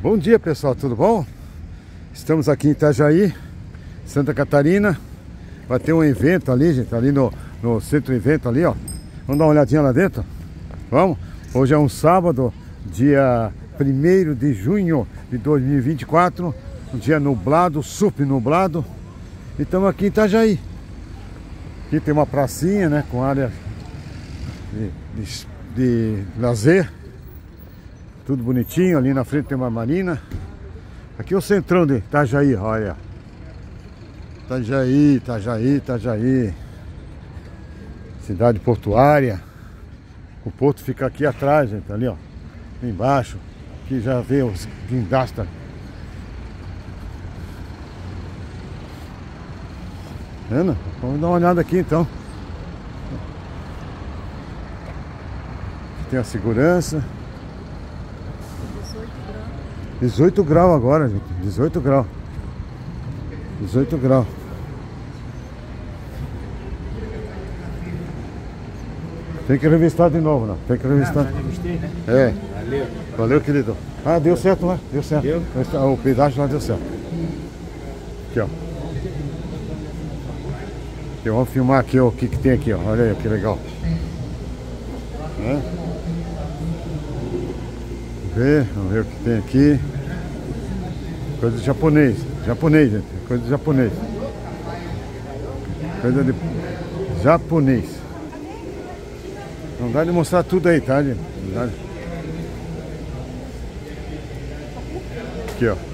Bom dia pessoal, tudo bom? Estamos aqui em Itajaí, Santa Catarina Vai ter um evento ali, gente, ali no, no centro evento ali, ó Vamos dar uma olhadinha lá dentro? Vamos? Hoje é um sábado, dia 1 de junho de 2024 Um dia nublado, super nublado E estamos aqui em Itajaí Aqui tem uma pracinha, né, com área de, de, de lazer tudo bonitinho, ali na frente tem uma marina. Aqui é o centrão de Itajaí, olha. Itajaí, Itajaí, Itajaí. Cidade portuária. O porto fica aqui atrás, gente, ali, ó. Embaixo. Aqui já vê os guindastas. Vendo? Vamos dar uma olhada aqui então. Aqui tem a segurança. 18 graus agora, gente. 18 graus. 18 graus. Tem que revistar de novo, não? Tem que revistar. Ah, revistei, né? É. Valeu. Valeu, querido. Ah, deu certo lá. Deu certo. Deu? O pedágio lá deu certo. Aqui, ó. Aqui, vamos filmar aqui ó, o que, que tem aqui, ó. Olha aí, que legal. É? Ver, vamos ver o que tem aqui. Coisa de japonês, japonês, gente, coisa de japonês. Coisa de japonês. Não dá de mostrar tudo aí, tá, gente? Aqui, ó. Olha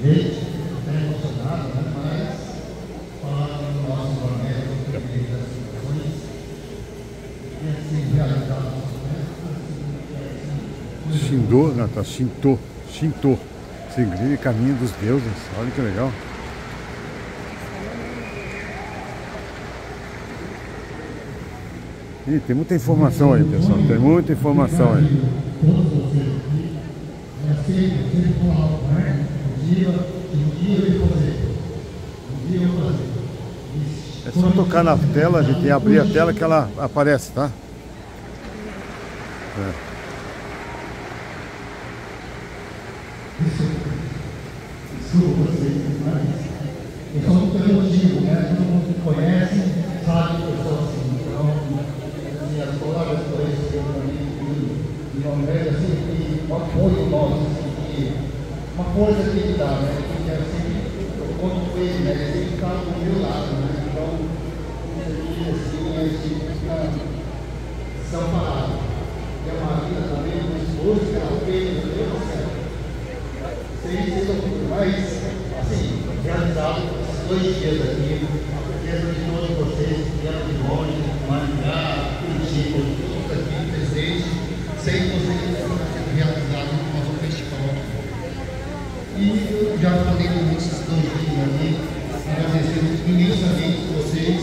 Gente, está emocionado, né? mas falando do nosso meditações, e assim Segredo e Caminho dos Deuses, olha que legal. Ih, tem muita informação aí, pessoal, tem muita informação aí. É só tocar na tela, a gente abrir a tela que ela aparece, tá? É. Desculpa vocês, mas eu sou muito emotivo, né? Todo mundo conhece, sabe que eu sou assim. Então, minhas colegas conheceram também de uma maneira assim, que um apoio nosso, assim, uma coisa que ele dá, né? Que é sempre, eu conto com ele, né? Ele sempre está do meu lado, né? Então, isso aqui, assim, a gente fica desamparado. E a Marina também, o esforço que ela fez. Sem ser mas, assim, realizado esses dois dias aqui, a presença de todos vocês que vieram de longe, Maringá, Curitiba, todos aqui presentes sei que vocês estão sendo realizados no nosso festival. E eu já falei com muitos dois dias ali, agradecendo imensamente vocês.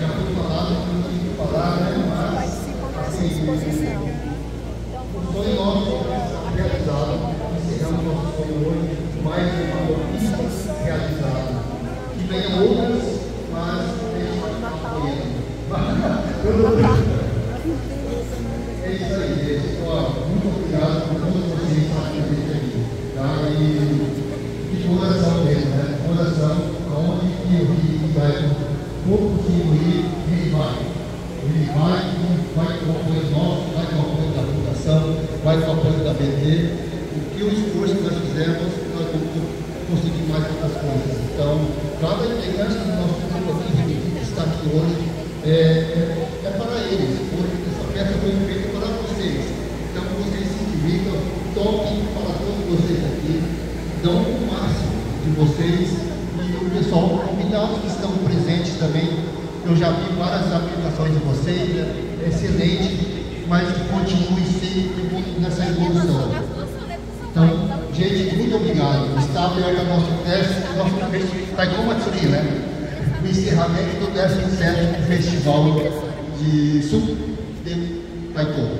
Já foi falado, não tive que falar, né? Mas, assim, o sonho nosso realizado, encerramos nosso sonho hoje, mais uma conquista realizada. Que venham outras, mas deixe mais uma É isso aí, gente. muito obrigado por todos vocês que estão aqui. Tá? E de coração mesmo, né? Coração, Rio vai, pouco Rio, ele vai. Ele vai, vai com apoio nosso, vai com apoio da Fundação, vai com apoio da BT. O que o esforço que nós fizemos, nós conseguir mais outras coisas. Então, cada integrante do nosso grupo aqui, que está aqui hoje, é, é, é para eles. Essa peça foi feita toquem para todos vocês aqui, dão o máximo de vocês e o pessoal convidados que estão presentes também. Eu já vi várias aplicações de vocês, é excelente, mas continue sempre nessa evolução. Então, gente, muito obrigado. Está aberto o nosso teste, nosso Taikon Matsuri, né? O encerramento do 17 Festival de Sul de Taikon.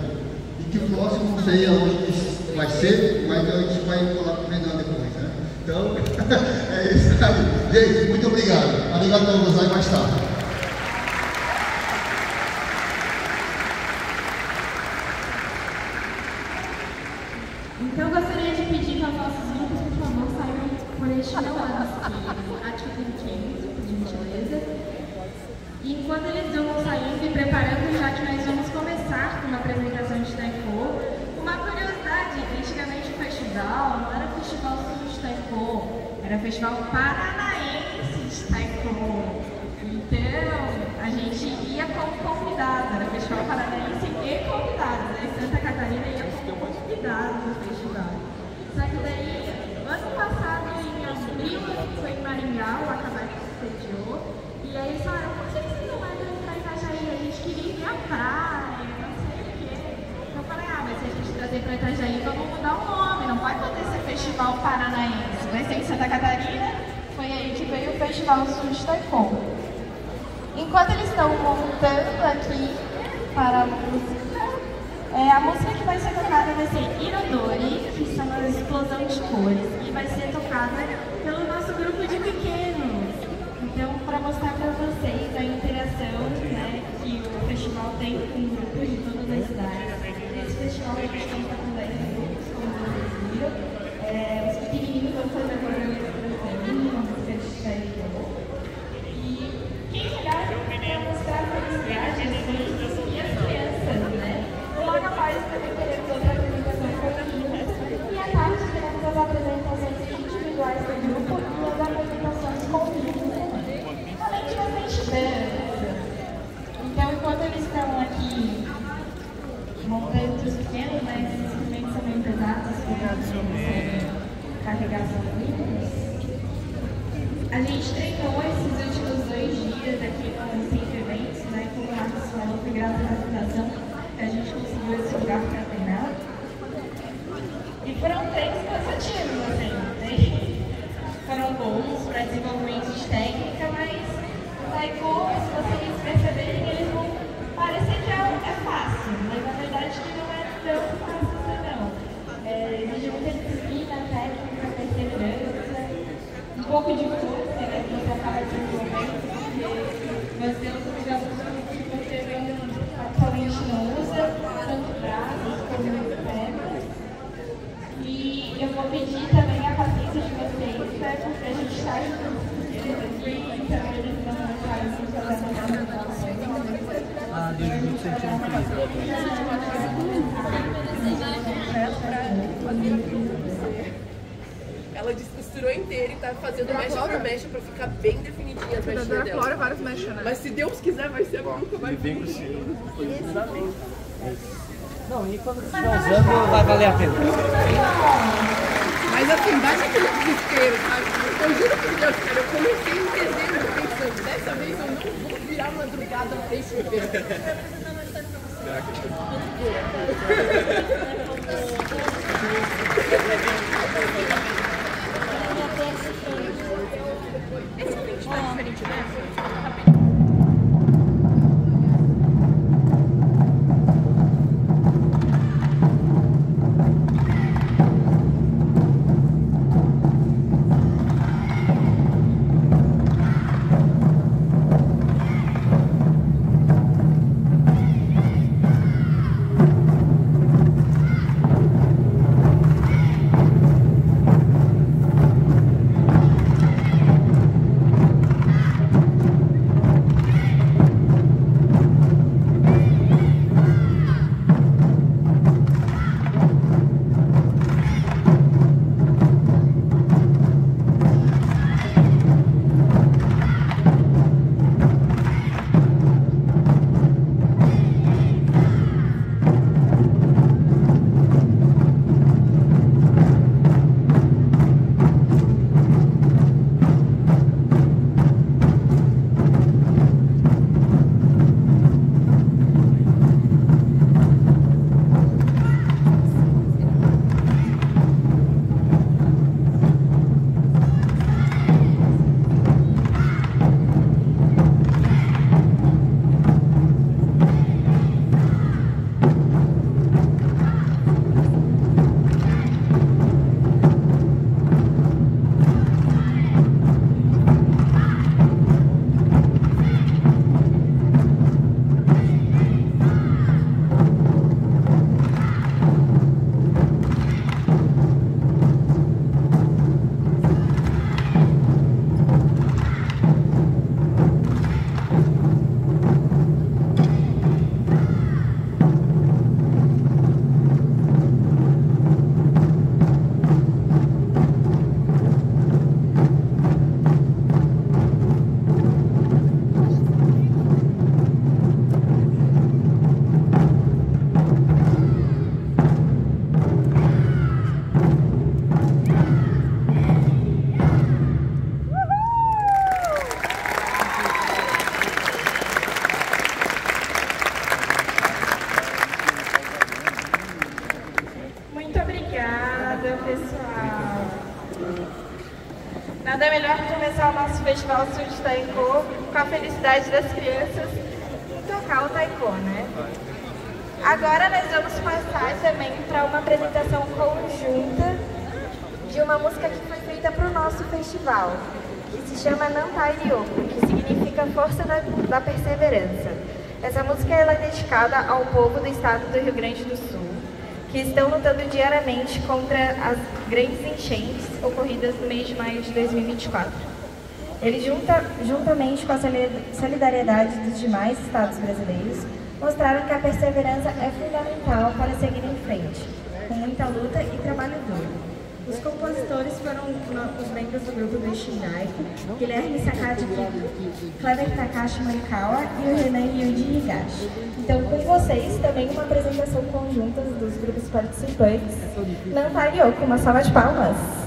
E que o próximo, não sei aonde vai ser, mas a gente vai falar com o Renan depois, né? Então, é isso aí. Gente, muito obrigado. Obrigado a aí mais tarde. Então, eu gostaria de pedir para os nossos grupos, por favor, saiam por este lado aqui, aqui 15, por gentileza. E enquanto eles vão saindo e preparando, já que nós vamos começar com uma apresentação de taiko, uma curiosidade, antigamente o festival não era festival só de era festival paranaense de taiko. Então, a gente ia como convidado, era festival paranaense e convidado, né? Santa Catarina ia como convidado no festival. Só que daí, ano passado, em abril, foi em Maringá, o Acabar sediou, e aí eles falaram, por que vocês não mandam pra Itajaí? A gente queria ir à praia, não sei o quê. Eu falei, ah, mas se a gente trazer pra Itajaí, vamos mudar o nome, não pode acontecer Festival Paranaense, vai ser em Santa Catarina, foi aí que veio o Festival Sul de. Enquanto eles estão montando aqui para a música, é, a música que vai ser tocada vai ser Irodori, que são a explosão de cores, e vai ser tocada pelo nosso grupo de pequenos. Então, para mostrar para vocês a interação né, que o festival tem com grupos de todas as cidades. Esse festival a gente conta com 10 grupos, como vocês viram. É, montando os pequenos, né? Esses instrumentos são bem pesados, de carregar sozinhos. A gente treinou esses últimos dois dias aqui no Centro Eventos, né? Como o Marcos falou, foi graças à fundação a gente conseguiu esse lugar para treinar. E foram treinos cansativos, assim, pouco de força, né, que você acaba desenvolvendo, porque nós temos jogadores que você ainda atualmente não usa, tanto braços como pernas. E eu vou pedir também a paciência de vocês, né, porque a gente está aqui, então eles não sabem se fazer Ah, Deus me descosturou inteira e tá fazendo mecha por mecha pra ficar bem definidinha as mechinhas dela. Flora, várias mechas, né? Mas se Deus quiser, vai ser nunca vai vem com esse Não, e quando estiver usando, vai valer a pena. Festival Sul de Taekô com a felicidade das crianças em tocar o taekô, né? Agora nós vamos passar também para uma apresentação conjunta de uma música que foi feita para o nosso festival, que se chama Nantai Ryoko, que significa Força da, da Perseverança. Essa música é dedicada ao povo do estado do Rio Grande do Sul, que estão lutando diariamente contra as grandes enchentes ocorridas no mês de maio de 2024. Ele, junta, juntamente com a solidariedade dos demais estados brasileiros, mostraram que a perseverança é fundamental para seguir em frente, com muita luta e trabalho duro. Os compositores foram os membros do grupo do Shindaico, Guilherme Sakadi Clever Takashi Morikawa e o Renan Yuji Higashi. Então, com vocês, também uma apresentação conjunta dos grupos participantes. Não com uma salva de palmas.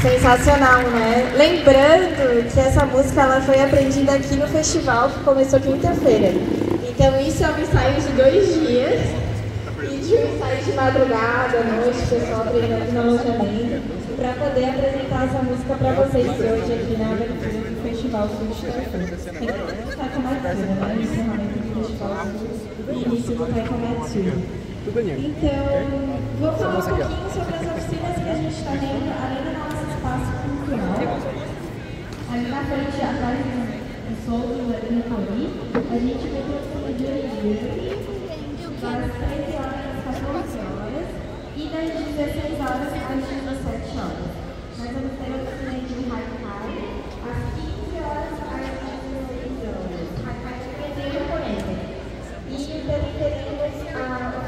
Sensacional, né? Lembrando que essa música ela foi aprendida aqui no festival que começou quinta-feira. Então isso é um ensaio de dois dias e de um ensaio de madrugada, noite, o pessoal treinando no alojamento, para poder apresentar essa música para vocês hoje aqui na abertura do Festival Sul de Taekwondo. Taekwondo, né? O encerramento do Festival e início do do Danilo. Então, vou falar um pouquinho sobre as oficinas que a gente está tendo, além do nosso espaço cultural. Ali na frente, atrás do solto, ali no Pauli, a gente vem produzindo dia de dia, das 13 horas às 14 horas, e das 16 horas às 17 horas. Nós vamos ter a oficina de Haikai, às 15 horas às 16 horas. Haikai é bem japonesa. E também teremos a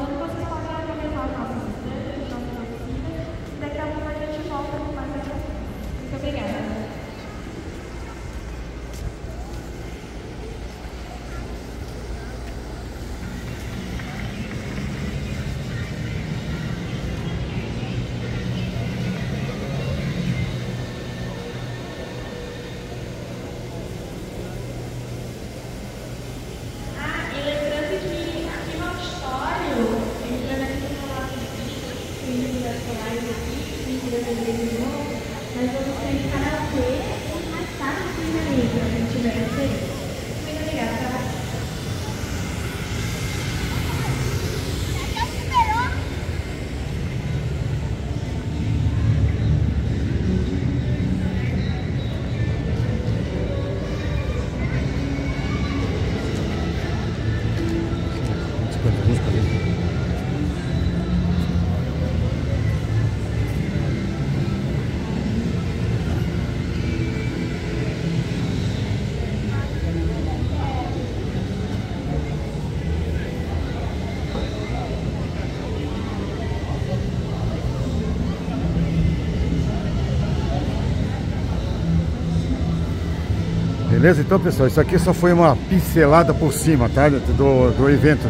Beleza? Então, pessoal, isso aqui só foi uma pincelada por cima, tá? Do, do evento,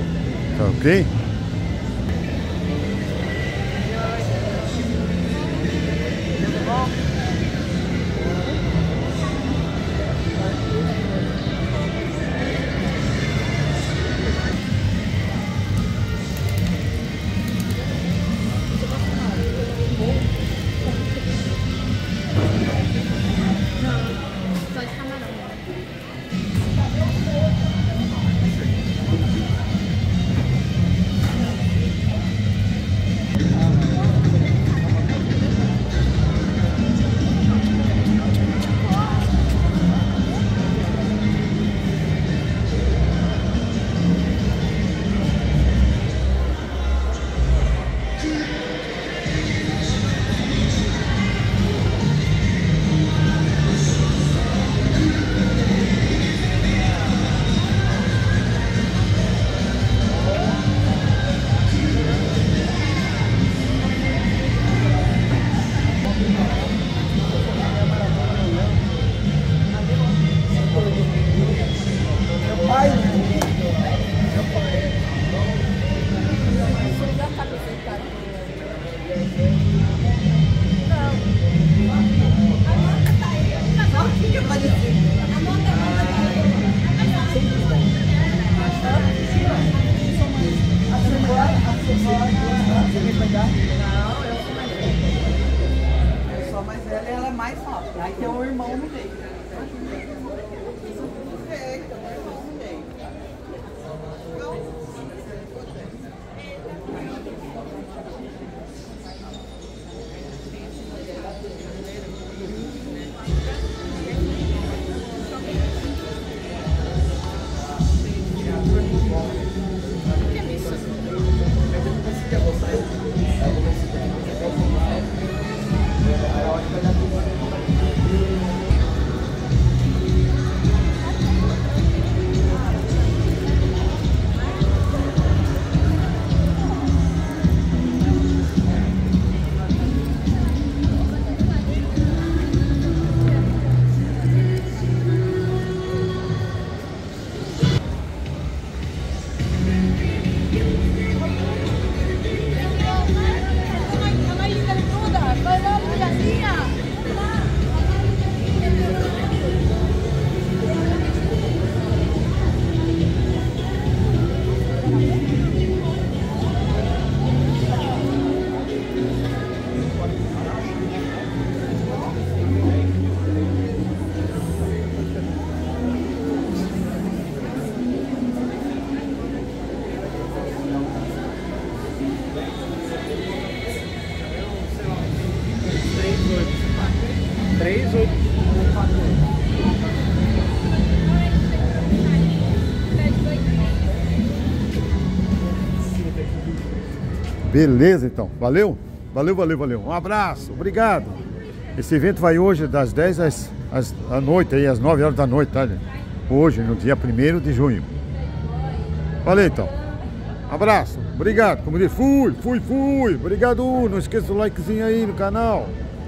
tá ok? Você me cuidar? Não, eu sou mais velha. Eu sou mais velha e ela é mais rápida. Aí tem um irmão no meio. Isso tudo feito, um irmão no meio. Beleza, então. Valeu? Valeu, valeu, valeu. Um abraço, obrigado. Esse evento vai hoje das 10 às, às, à noite, aí, às 9 horas da noite, tá? Hoje, no dia 1 de junho. Valeu, então. Abraço, obrigado. Como diz, fui, fui, fui. Obrigado. Não esqueça o likezinho aí no canal.